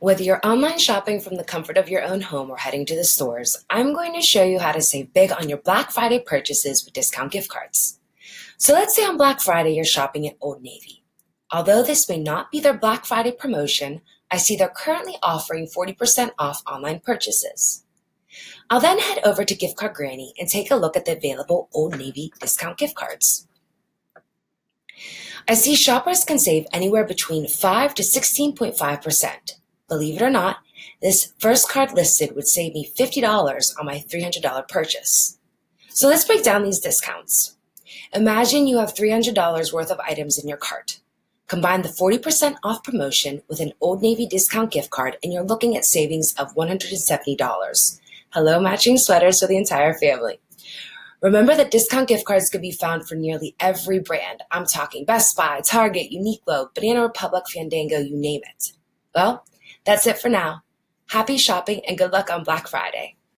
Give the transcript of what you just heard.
Whether you're online shopping from the comfort of your own home or heading to the stores, I'm going to show you how to save big on your Black Friday purchases with discount gift cards. So let's say on Black Friday you're shopping at Old Navy. Although this may not be their Black Friday promotion, I see they're currently offering 40% off online purchases. I'll then head over to Gift Card Granny and take a look at the available Old Navy discount gift cards. I see shoppers can save anywhere between 5 to 16.5%. Believe it or not, this first card listed would save me $50 on my $300 purchase. So let's break down these discounts. Imagine you have $300 worth of items in your cart. Combine the 40% off promotion with an Old Navy discount gift card and you're looking at savings of $170. Hello matching sweaters for the entire family. Remember that discount gift cards can be found for nearly every brand. I'm talking Best Buy, Target, Uniqlo, Banana Republic, Fandango, you name it. Well, that's it for now. Happy shopping and good luck on Black Friday.